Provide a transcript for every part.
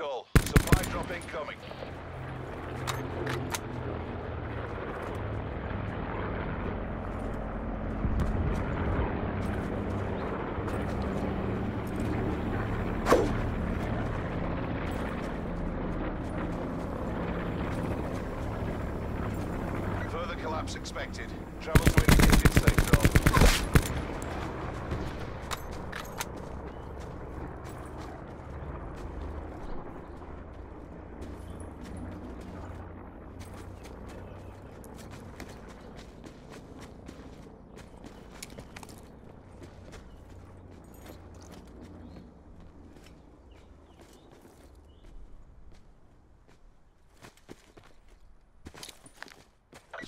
Call. Supply drop incoming. Further collapse expected. Travel to indicated safe zone.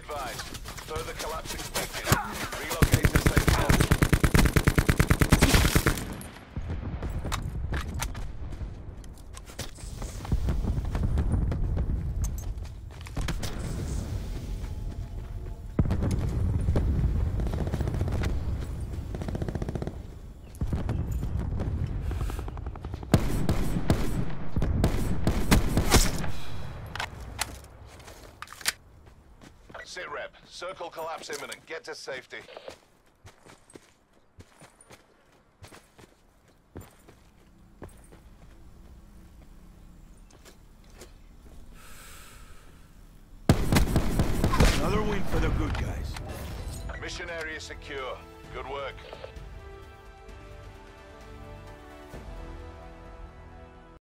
Advised. Further collapse expected. Relocate to safe zone. Sit rep. Circle collapse imminent. Get to safety. Another win for the good guys. Mission area secure. Good work.